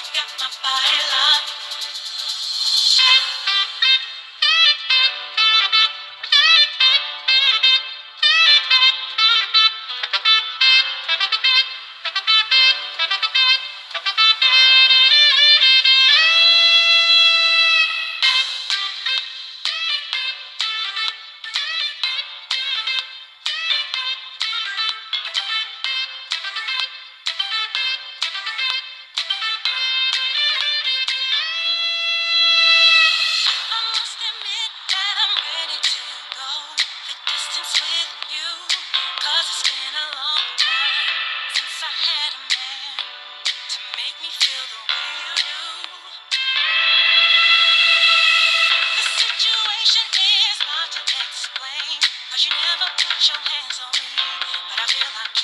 got my body locked. Cause you never put your hands on me, but I feel like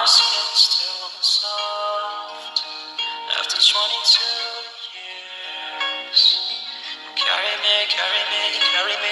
my skin's still soft after 22 years. Carry me, carry me, carry me.